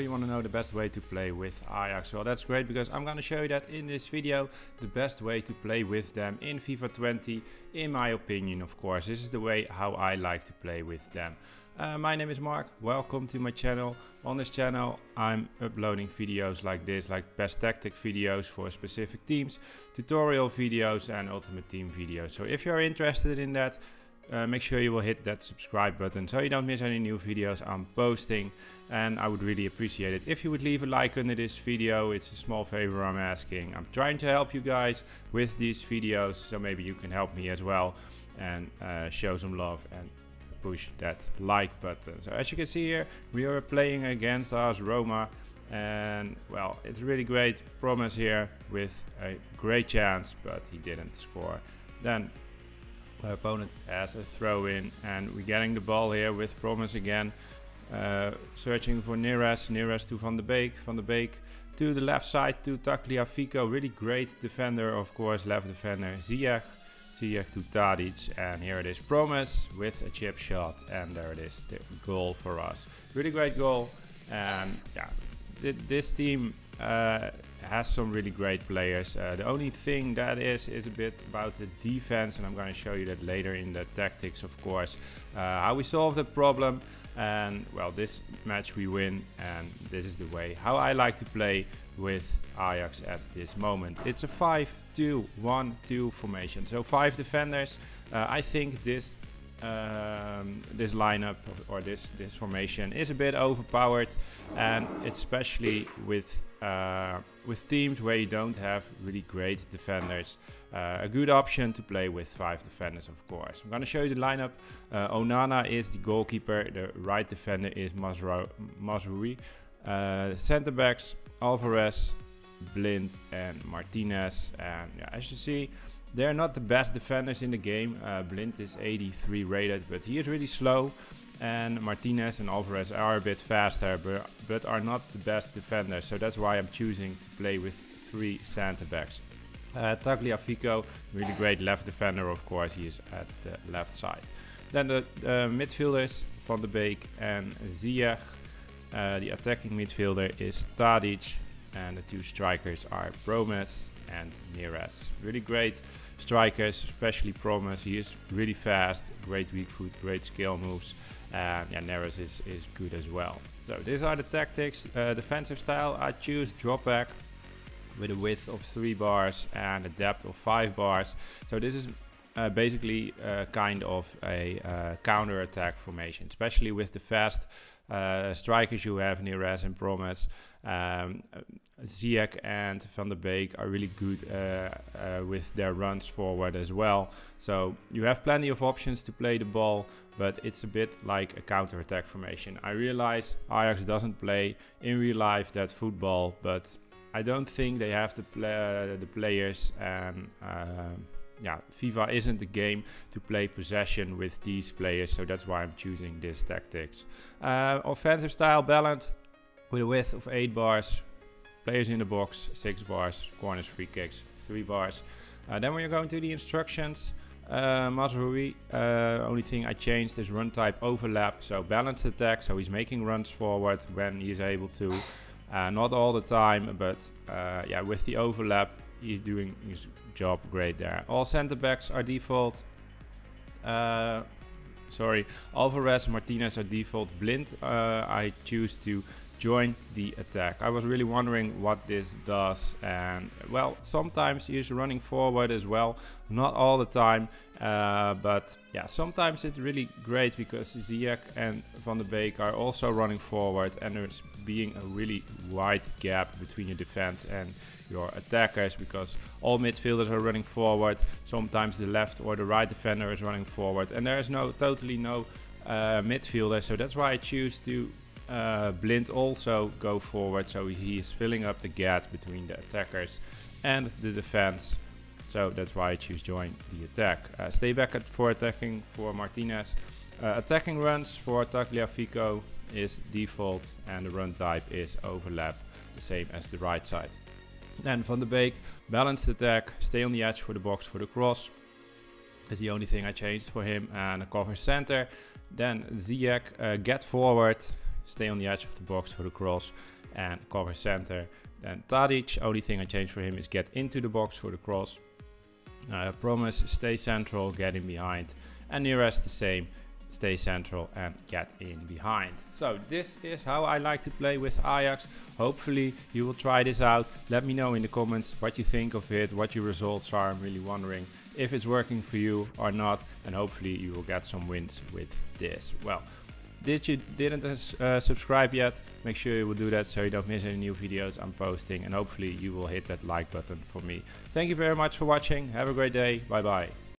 you want to know the best way to play with Ajax. Well, that's great because I'm going to show you that in this video, the best way to play with them in FIFA 20, in my opinion, of course. This is the way how I like to play with them. Uh, my name is Mark, welcome to my channel. On this channel I'm uploading videos like this, like best tactic videos for specific teams, tutorial videos and ultimate team videos. So if you're interested in that, uh, make sure you will hit that subscribe button so you don't miss any new videos I'm posting. And I would really appreciate it. If you would leave a like under this video it's a small favor I'm asking. I'm trying to help you guys with these videos so maybe you can help me as well and uh, show some love and push that like button. So as you can see here we are playing against AS Roma and well it's really great Promes here with a great chance but he didn't score. Then opponent has a throw in and we're getting the ball here with Promes again. Uh, searching for Neres, Neres to Van de Beek, Van de Beek to the left side to Tagliafico, really great defender of course, left defender Ziyech, Ziyech to Tadic and here it is Promes with a chip shot and there it is, the goal for us. Really great goal and yeah, th this team uh, has some really great players. Uh, the only thing that is is a bit about the defense, and I'm going to show you that later in the tactics, of course, uh, how we solve the problem. And well, this match we win, and this is the way how I like to play with Ajax at this moment. It's a 5-2-1-2 formation, so five defenders. Uh, I think this um, this lineup or this this formation is a bit overpowered, and especially with uh, with teams where you don't have really great defenders. Uh, a good option to play with five defenders, of course. I'm going to show you the lineup. Uh, Onana is the goalkeeper. The right defender is Mazraoui. Uh, center backs Alvarez, Blind, and Martinez. And yeah, as you see, they're not the best defenders in the game. Uh, Blind is 83 rated, but he is really slow and Martinez and Alvarez are a bit faster but, but are not the best defenders so that's why I'm choosing to play with three center backs. Uh, Tagliafico, really great left defender of course, he is at the left side. Then the uh, midfielders, Van de Beek and Ziyech. Uh, the attacking midfielder is Tadic and the two strikers are Promes and Neres. Really great strikers, especially Promes, he is really fast, great weak foot, great skill moves and yeah, Neres is, is good as well. So these are the tactics. Uh, defensive style, I choose drop back with a width of 3 bars and a depth of 5 bars. So this is uh, basically uh, kind of a uh, counter attack formation, especially with the fast uh, strikers you have, near Neres and Promes. Um, Ziyech and Van de Beek are really good uh, uh, with their runs forward as well. So you have plenty of options to play the ball, but it's a bit like a counter-attack formation. I realize Ajax doesn't play in real life that football, but I don't think they have the, uh, the players and uh, yeah, FIFA isn't the game to play possession with these players, so that's why I'm choosing this tactics. Uh, offensive style balanced with a width of 8 bars, players in the box, 6 bars, corners, free kicks, 3 bars. Uh, then when you're going to the instructions, uh, uh, only thing I changed is run type overlap, so balanced attack, so he's making runs forward when he's able to. Uh, not all the time, but uh, yeah, with the overlap, he's doing his job great there. All center backs are default. Uh, sorry, Alvarez, Martinez are default. Blind, uh, I choose to join the attack. I was really wondering what this does and well sometimes he's running forward as well not all the time uh, but yeah sometimes it's really great because Ziyech and Van de Beek are also running forward and there's being a really wide gap between your defense and your attackers because all midfielders are running forward sometimes the left or the right defender is running forward and there is no totally no uh, midfielder so that's why I choose to uh, Blind also go forward, so he is filling up the gap between the attackers and the defense. So that's why I choose join the attack. Uh, stay back at for attacking for Martinez. Uh, attacking runs for Tagliafico is default and the run type is overlap, the same as the right side. Then Van de Beek, balanced attack, stay on the edge for the box for the cross. Is the only thing I changed for him and a cover center. Then Ziyech, uh, get forward, stay on the edge of the box for the cross and cover center. Then Tadic, only thing I change for him is get into the box for the cross. Uh, Promes, stay central, get in behind. And Neres the same, stay central and get in behind. So this is how I like to play with Ajax. Hopefully you will try this out. Let me know in the comments what you think of it, what your results are. I'm really wondering if it's working for you or not. And hopefully you will get some wins with this. Well, did you didn't uh, subscribe yet, make sure you will do that so you don't miss any new videos I'm posting and hopefully you will hit that like button for me. Thank you very much for watching. Have a great day. Bye bye.